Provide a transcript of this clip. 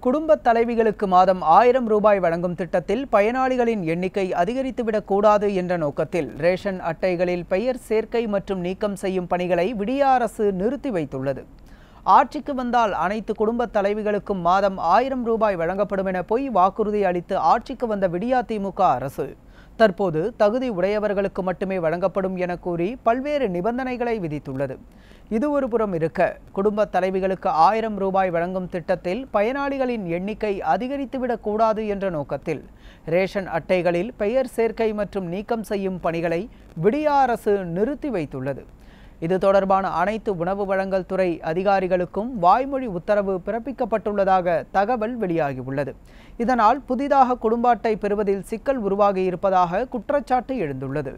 குடும்பத் தலைவிகளுக்கு மாதம் ஆயிரம் ரூபாய் வழங்கும் திட்டத்தில் பயனாளிகளின் எண்ணிக்கை அதிகரித்துவிடக் கூடாது என்ற நோக்கத்தில் ரேஷன் அட்டைகளில் பெயர் சேர்க்கை மற்றும் நீக்கம் செய்யும் பணிகளை விடிய அரசு நிறுத்தி வைத்துள்ளது. ஆட்சிக்கு வந்தால் அனைத்து குடும்பத் தலைவிகளுக்கும் மாதம் ஆயிரம் ரூபாய் வழங்கப்படும் என பொய் வாக்குறுதி அளித்து ஆட்சிக்கு வந்த விடியா திமுக அரசு. தற்போது தகுதி உடையவர்களுக்கு மட்டுமே வழங்கப்படும் என கூறி பல்வேறு நிபந்தனைகளை விதித்துள்ளது. இது ஒரு புறம் இருக்க குடும்ப தலைவிகளுக்கு ஆயிரம் ரூபாய் வழங்கும் திட்டத்தில் பயனாளிகளின் எண்ணிக்கை அதிகரித்துவிடக்கூடாது என்ற நோக்கத்தில் ரேஷன் அட்டைகளில் பெயர் சேர்க்கை மற்றும் நீக்கம் செய்யும் பணிகளை விடிய அரசு நிறுத்தி வைத்துள்ளது. இது தொடர்பான அனைத்து உணவு வழங்கல் துறை அதிகாரிகளுக்கும் வாய்மொழி உத்தரவு பிறப்பிக்கப்பட்டுள்ளதாக தகவல் வெளியாகியுள்ளது. இதனால் புதிதாக குடும்ப அட்டை பெறுவதில் சிக்கல் உருவாகி இருப்பதாக குற்றச்சாட்டு எழுந்துள்ளது.